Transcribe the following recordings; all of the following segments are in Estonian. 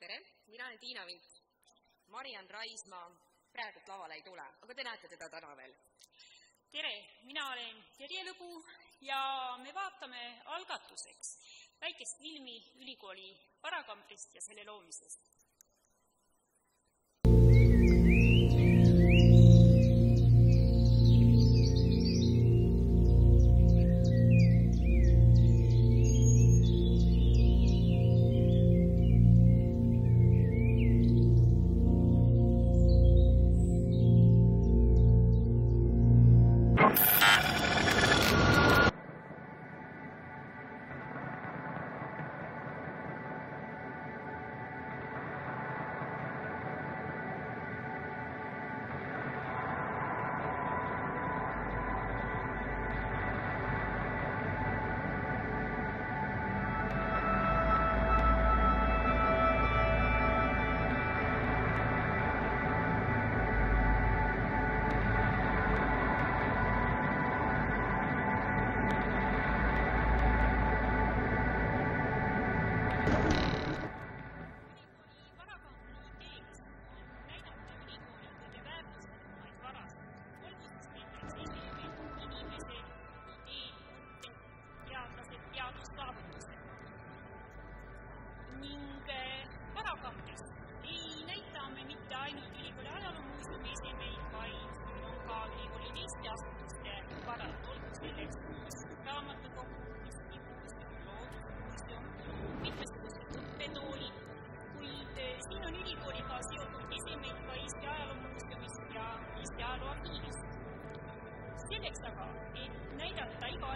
tere, mina olen Tiina Vink. Mariann Raismaa praegult lavale ei tule, aga te näete teda täna veel. tere, mina olen Terje Lõbu ja me vaatame algatuseks väikest filmi ülikooli varakambrist ja selle loomisest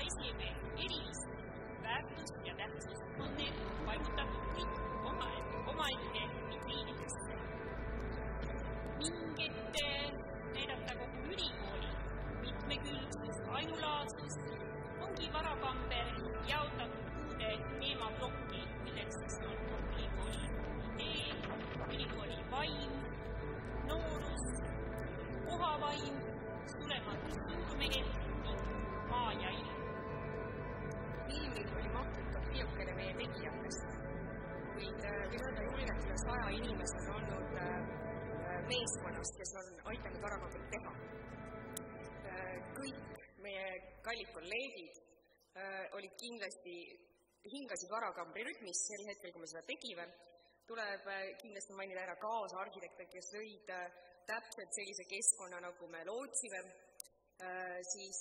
Ice Game Man. Idiots. That was, yeah, that was meeskonnast, kes on aidanud varamakut teha. kõik meie kallid kolleegid olid kindlasti, hingasid varakambri rütmis sel hetkel, kui me seda tegime. tuleb kindlasti mainida ära kaasarhitekte, kes lõid täpselt sellise keskkonna, nagu me lootsime, siis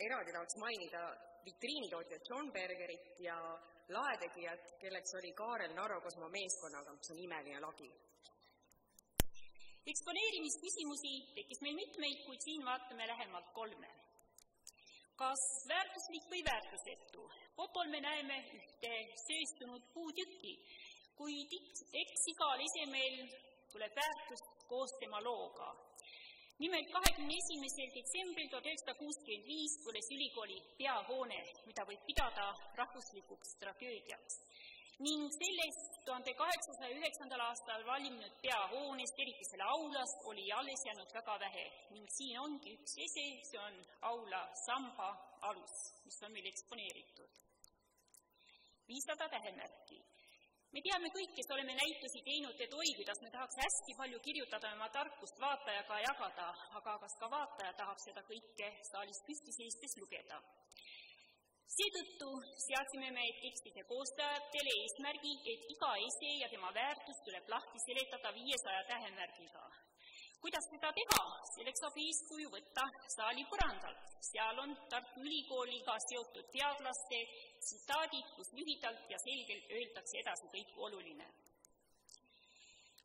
eraldi tahaks mainida vitriinitootjat John Bergerit ja laetegijat, kelleks oli Kaarel Narro koos oma meeskonnaga, mis on imeline lagi eksponeerimisküsimusi tekkis meil mitmeid, kuid siin vaatame lähemalt kolme. kas väärtuslik või väärtusetu? Popol me näeme ühte sööstunud puutükki, kuid eks igal esemel tuleb väärtust koos tema looga. Nimelt kahekümne esimesel detsembril tuhat üheksasada kuuskümmend viis põles ülikooli peahoone, mida võib pidada rahvuslikuks tragöödiaks ning sellest tuhande kaheksasaja üheksandal aastal valminud peahoonest, eriti selle aulast, oli alles jäänud väga vähe ning siin ongi üks ese, see on aula samba alus, mis on meil eksponeeritud. viissada tähemärki. Me teame kõik, kes oleme näitusi teinud, et oi, kuidas me tahaks hästi palju kirjutada oma tarkust vaatajaga jagada, aga kas ka vaataja tahab seda kõike saalis püsti seistes lugeda seetõttu seadsime me tekstide koostajatele eesmärgi, et iga ese ja tema väärtus tuleb lahti seletada viiesaja tähemärgiga. Kuidas seda teha? selleks saab eeskuju võtta saali põrandalt. seal on Tartu Ülikooliga seotud teadlaste tsitaadid, kus lühidalt ja selgelt öeldakse edasi kõik oluline.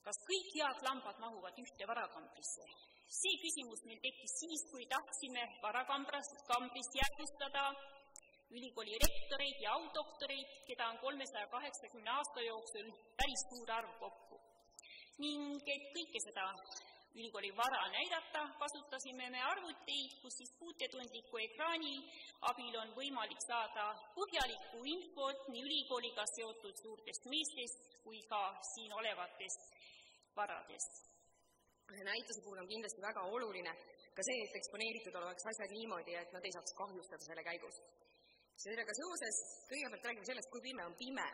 kas kõik head lambad mahuvad ühte varakambrisse? see küsimus meil tekkis siis, kui tahtsime varakambrast, kambrist jäädvustada ülikooli rektoreid ja audoktoreid, keda on kolmesaja kaheksakümne aasta jooksul päris suur arv kokku. ning et kõike seda ülikooli vara näidata, kasutasime me arvuteid, kus siis puutetundliku ekraani abil on võimalik saada põhjalikku infot nii ülikooliga seotud suurtest meestest kui ka siin olevatest varadest. näituse puhul on kindlasti väga oluline ka see, et eksponeeritud oleks asjad niimoodi, et nad ei saaks kahjustada selle käigus sellega seoses kõigepealt räägime sellest, kui pime on pime.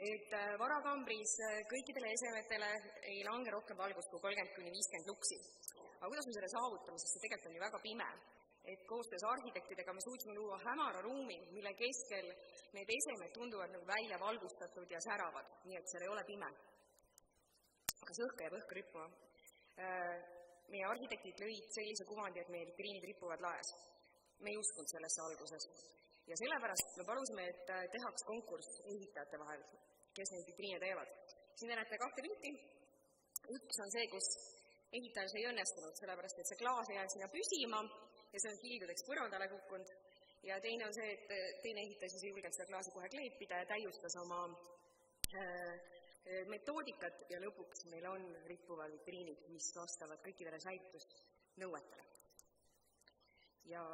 Et äh, varakambris äh, kõikidele esemetele ei lange rohkem valgust kui kolmkümmend kuni viiskümmend luksi. aga kuidas me selle saavutame, sest see tegelikult on ju väga pime. et koostöös arhitektidega me suutsime luua hämara ruumi, mille keskel need esemed tunduvad nagu välja valgustatud ja säravad, nii et seal ei ole pime. kas õhk jääb õhku rippuma? meie arhitektid lõid sellise kuvandi, et meie vitriinid ripuvad laes. me ei uskunud sellesse alguses ja sellepärast me palusime, et äh, tehaks konkurss ehitajate vahel, kes neid vitriine teevad. siin te näete kahte pilti, üks on see, kus ehitajal see ei õnnestunud, sellepärast et see klaas ei jäänud sinna püsima ja see on kildudeks põrandale kukkunud, ja teine on see, et teine ehitaja siis ei julgenud seda klaasi kohe kleepida ja täiustas oma äh, metoodikat ja lõpuks meil on rippuvad vitriinid, mis vastavad kõikidele säilitusnõuetele. ja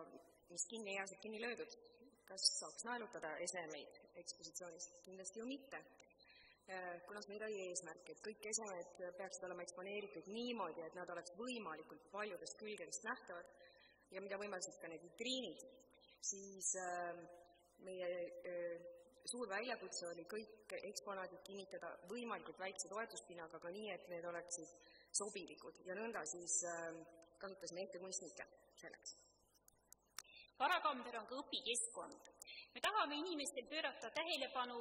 mis kinni ei jää, saab kinni löödud kas saaks naelutada esemeid ekspositsioonis? kindlasti ju mitte. Äh, kunas meil oli eesmärk, et kõik esemed peaksid olema eksponeeritud niimoodi, et nad oleks võimalikult paljudest külgedest nähtavad ja mida võimaldasid ka need vitriinid, siis äh, meie äh, suur väljakutse oli kõik eksponaadid kinnitada võimalikult väikse toetuspinnaga, aga nii, et need oleksid sobilikud. Ja nõnda siis kasutasime ettekunstnikke selleks. Varakamber on ka õpikeskkond. Me tahame inimestel pöörata tähelepanu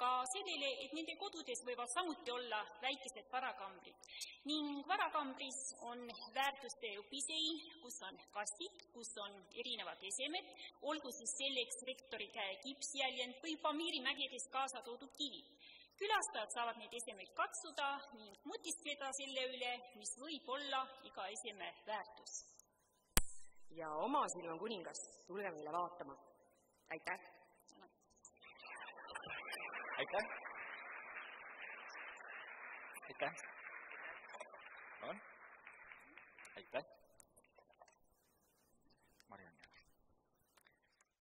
ka sellele, et nende kodudes võivad samuti olla väikesed varakambrid ning varakambris on väärtuste õpisein, kus on kastid, kus on erinevad esemed, olgu siis selleks rektori käe kipsjäljend või Pamiri mägedest kaasa toodud kivid. külastajad saavad neid esemeid katsuda ning mõtiskleda selle üle, mis võib olla iga eseme väärtus ja oma silm on kuningas, tulge meile vaatama. aitäh! Aitäh! aitäh! aitäh!